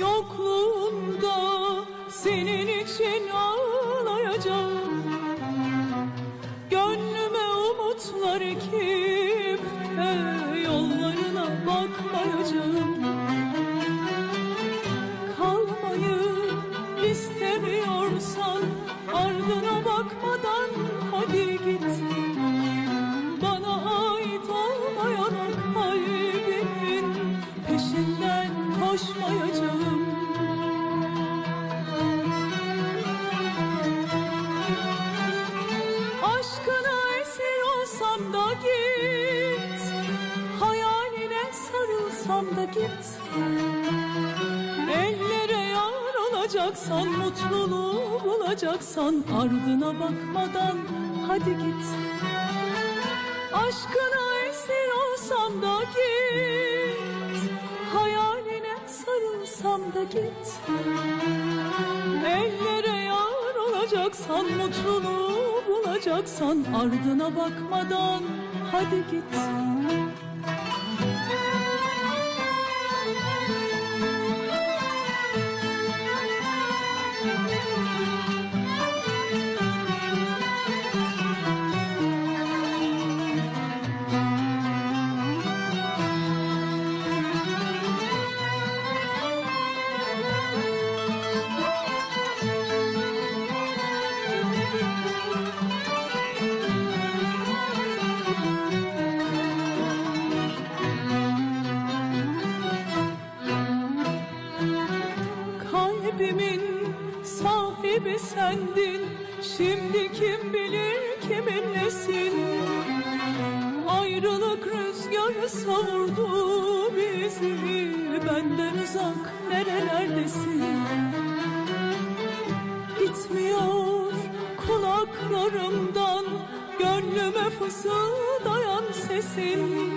yokluğumda senin için ağlıyorum. olacaksan da git. Ellere yar olacaksan mutluluğu bulacaksan Ardına bakmadan hadi git. Aşkına esir olsam da git. Hayaline sarılsam da git. Ellere yar olacaksan mutluluğu bulacaksan Ardına bakmadan hadi git. Kalbimin sahibi sendin. Şimdi kim bilir kiminlesin Ayrılık rüzgarı savurdu bizi. Benden uzak nerelerdesin? Gitmiyor kulaklarımdan. Gönlüme fısıldayan sesin.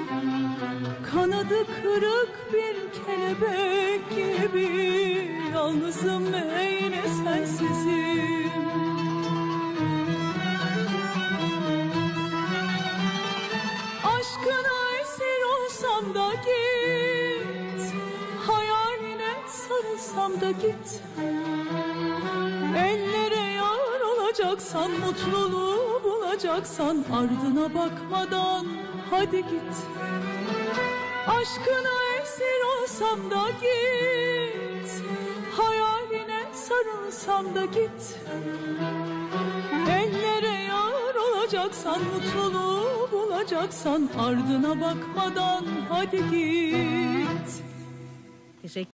Kanadı kırık bir kelebek gibi Yalnızım ve yine sensizim. Aşkına esir olsam da git Hayaline sarılsam da git. Ellere yar olacaksan Mutluluğu bulacaksan Ardına bakmadan hadi git. Aşkına esir olsam da git sarılsam da git. Ellere yar olacaksan Mutluluğu bulacaksan Ardına bakmadan hadi git. Teşekkür